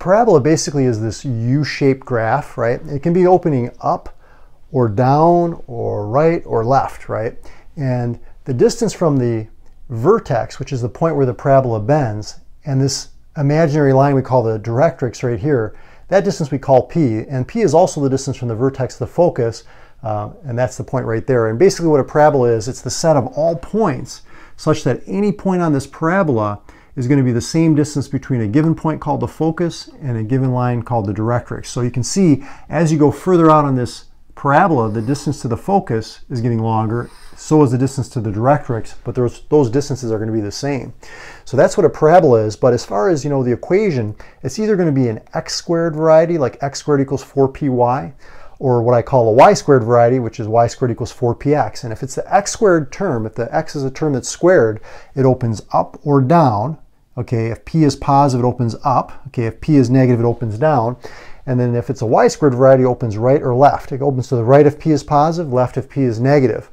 parabola basically is this U-shaped graph, right? It can be opening up or down or right or left, right? And the distance from the vertex, which is the point where the parabola bends, and this imaginary line we call the directrix right here, that distance we call p, and p is also the distance from the vertex to the focus, uh, and that's the point right there. And basically what a parabola is, it's the set of all points such that any point on this parabola is going to be the same distance between a given point called the focus and a given line called the directrix. So you can see as you go further out on this parabola, the distance to the focus is getting longer, so is the distance to the directrix, but those, those distances are going to be the same. So that's what a parabola is, but as far as you know the equation, it's either going to be an x squared variety, like x squared equals 4py, or what I call a y squared variety, which is y squared equals 4px. And if it's the x squared term, if the x is a term that's squared, it opens up or down. Okay, if p is positive, it opens up. Okay, if p is negative, it opens down. And then if it's a y squared variety, it opens right or left. It opens to the right if p is positive, left if p is negative.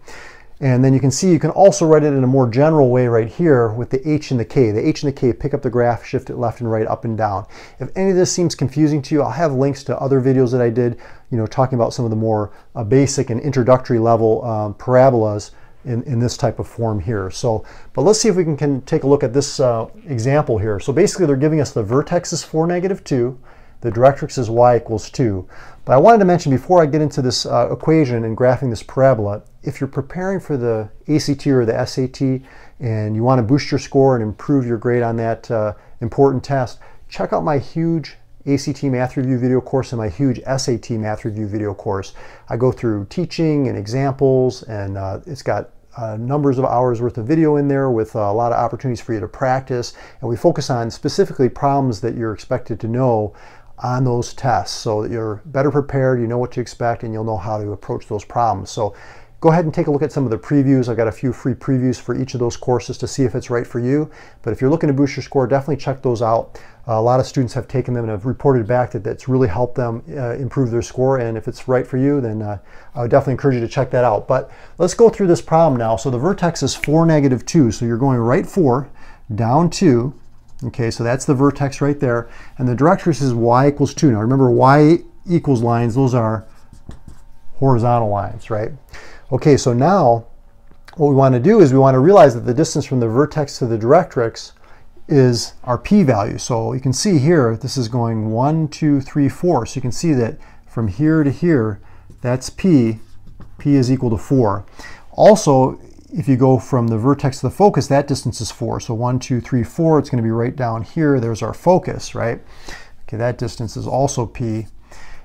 And then you can see you can also write it in a more general way right here with the h and the k. The h and the k pick up the graph, shift it left and right, up and down. If any of this seems confusing to you, I'll have links to other videos that I did, you know, talking about some of the more uh, basic and introductory level um, parabolas in, in this type of form here. So, but let's see if we can, can take a look at this uh, example here. So basically they're giving us the vertex is 4, negative 2, the directrix is y equals 2. But I wanted to mention before I get into this uh, equation and graphing this parabola, if you're preparing for the ACT or the SAT and you want to boost your score and improve your grade on that uh, important test, check out my huge ACT Math Review video course and my huge SAT Math Review video course. I go through teaching and examples and uh, it's got uh, numbers of hours worth of video in there with uh, a lot of opportunities for you to practice. And we focus on specifically problems that you're expected to know on those tests so that you're better prepared, you know what to expect, and you'll know how to approach those problems. So go ahead and take a look at some of the previews. I've got a few free previews for each of those courses to see if it's right for you. But if you're looking to boost your score, definitely check those out. A lot of students have taken them and have reported back that that's really helped them uh, improve their score. And if it's right for you, then uh, I would definitely encourage you to check that out. But let's go through this problem now. So the vertex is 4, negative 2. So you're going right 4, down 2, Okay, so that's the vertex right there. And the directrix is y equals 2. Now remember, y equals lines, those are horizontal lines, right? Okay, so now what we want to do is we want to realize that the distance from the vertex to the directrix is our p-value. So you can see here, this is going 1, 2, 3, 4. So you can see that from here to here, that's p. p is equal to 4. Also, if you go from the vertex to the focus, that distance is 4. So 1, 2, 3, 4, it's going to be right down here. There's our focus, right? Okay, that distance is also p.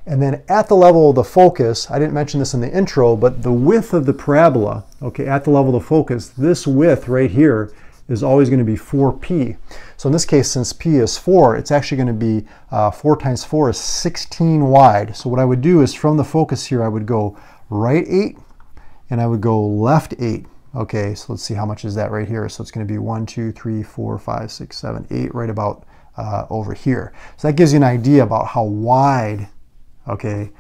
And then at the level of the focus, I didn't mention this in the intro, but the width of the parabola, okay, at the level of the focus, this width right here is always going to be 4p. So in this case, since p is 4, it's actually going to be uh, 4 times 4 is 16 wide. So what I would do is from the focus here, I would go right 8 and I would go left 8. Okay, so let's see how much is that right here. So it's going to be 1, 2, 3, 4, 5, 6, 7, 8, right about uh, over here. So that gives you an idea about how wide, okay,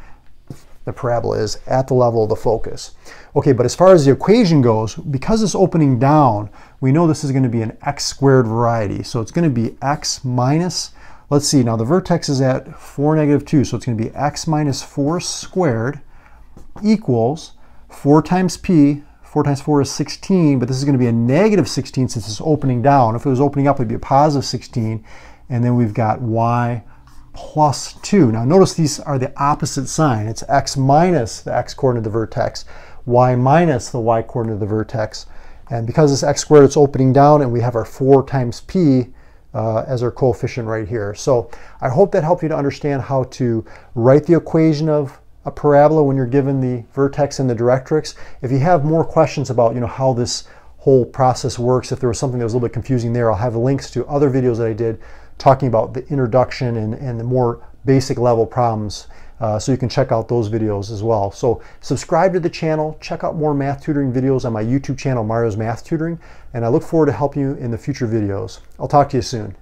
the parabola is at the level of the focus. Okay, but as far as the equation goes, because it's opening down, we know this is going to be an x squared variety. So it's going to be x minus, let's see, now the vertex is at 4, negative 2, so it's going to be x minus 4 squared equals 4 times p 4 times 4 is 16, but this is going to be a negative 16 since it's opening down. If it was opening up, it'd be a positive 16. And then we've got y plus 2. Now notice these are the opposite sign. It's x minus the x coordinate of the vertex, y minus the y coordinate of the vertex. And because it's x squared, it's opening down, and we have our 4 times p uh, as our coefficient right here. So I hope that helped you to understand how to write the equation of a parabola when you're given the vertex and the directrix. If you have more questions about you know how this whole process works, if there was something that was a little bit confusing there, I'll have links to other videos that I did talking about the introduction and, and the more basic level problems. Uh, so you can check out those videos as well. So subscribe to the channel, check out more math tutoring videos on my YouTube channel, Mario's Math Tutoring, and I look forward to helping you in the future videos. I'll talk to you soon.